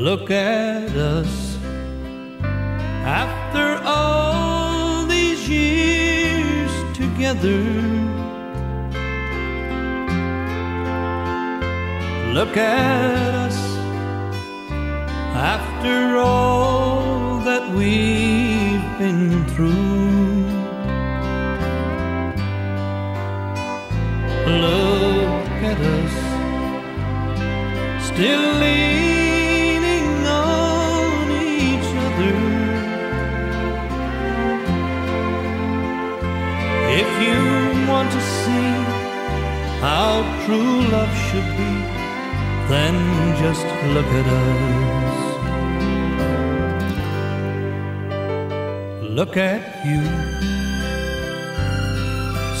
Look at us after all these years together. Look at us after all that we've been through. Look at us still leaning each. If you want to see how true love should be, then just look at us. Look at you,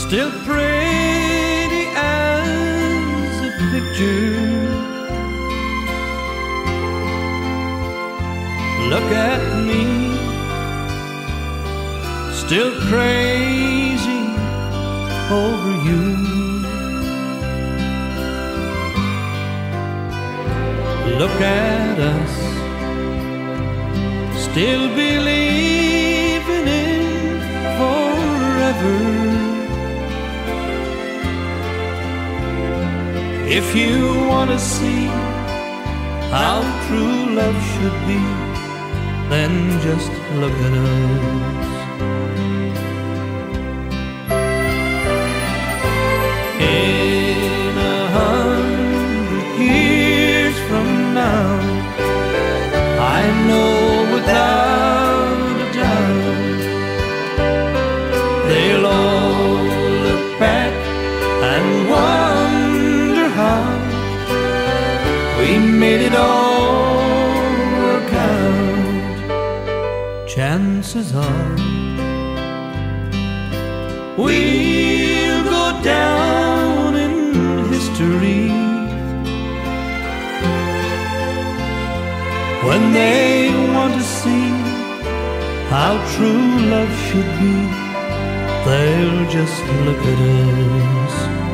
still pretty as a picture. Look at me, still crazy over you. Look at us, still believing in forever. If you want to see how true love should be, then just look at us. In a hundred years from now, I know without a doubt they'll all look back and wonder how we made it all Chances are we'll go down in history when they want to see how true love should be. They'll just look at us.